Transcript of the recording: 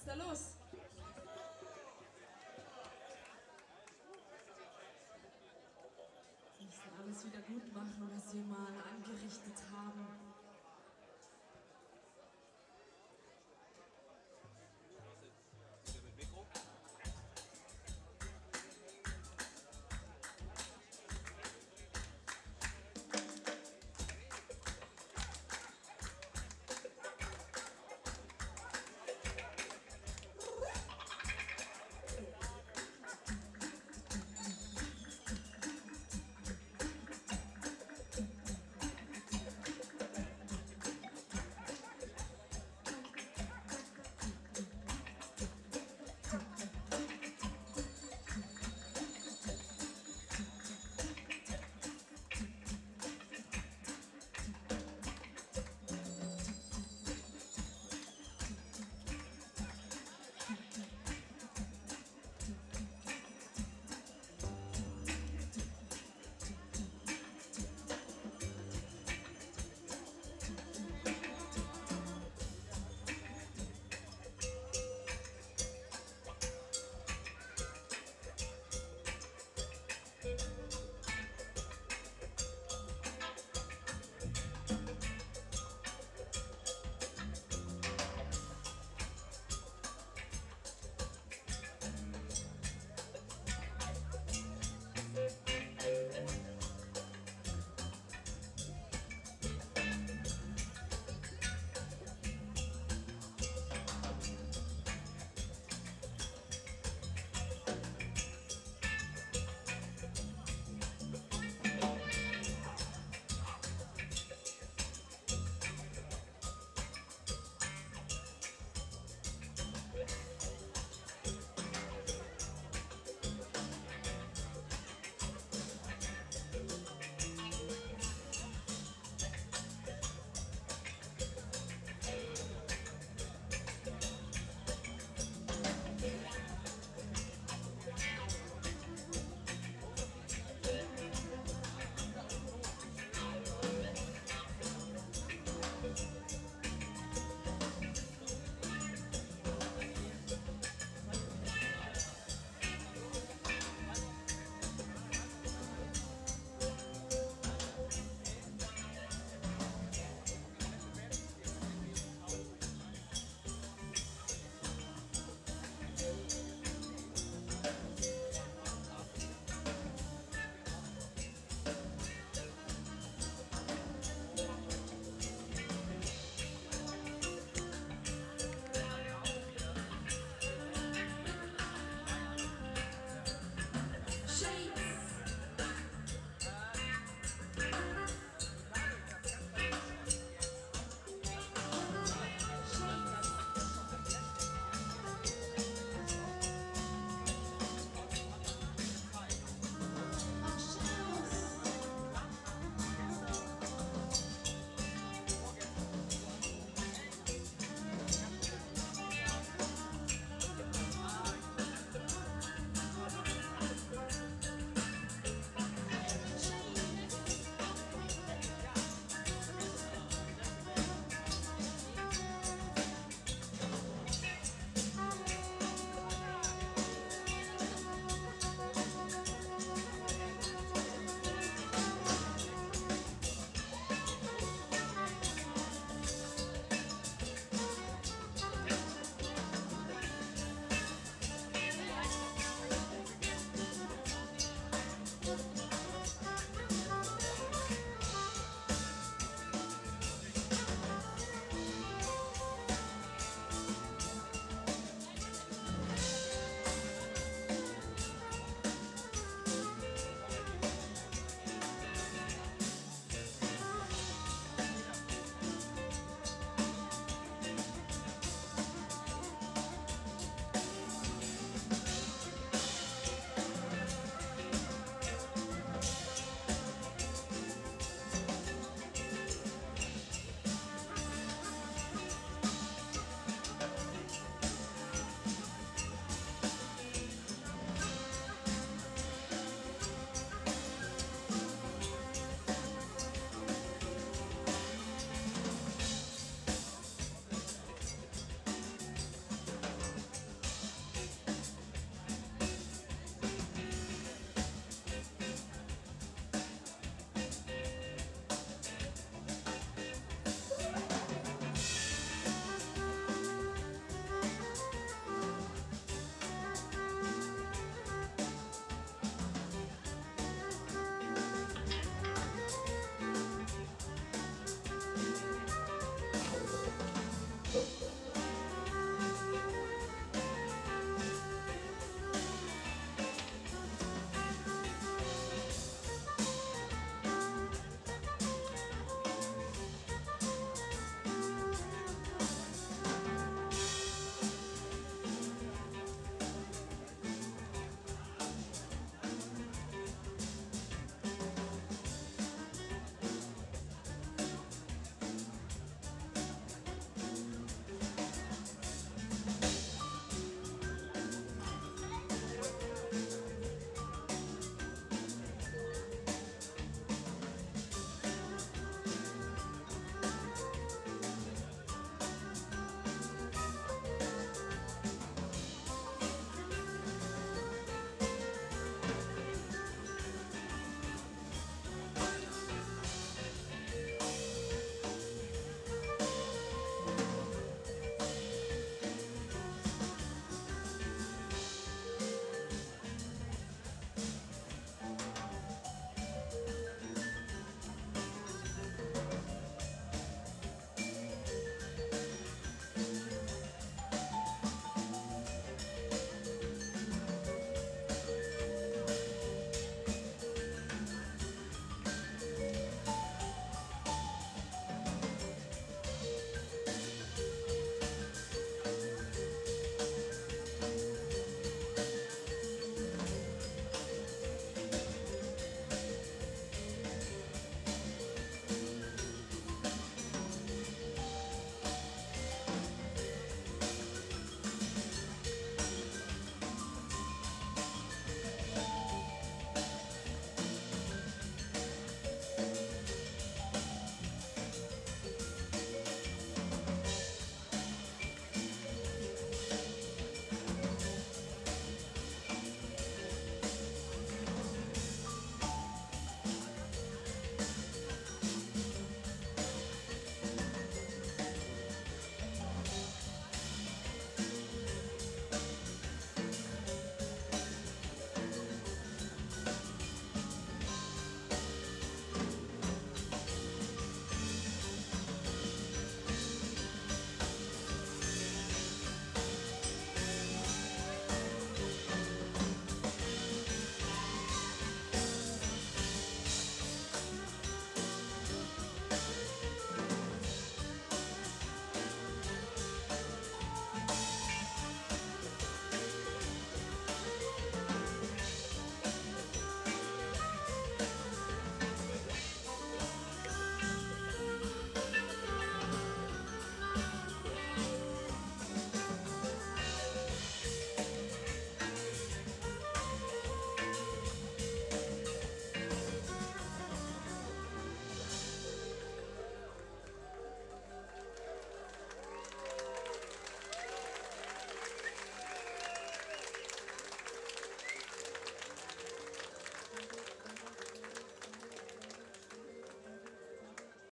ist da los? Sie müssen alles wieder gut machen, was wir mal angerichtet haben.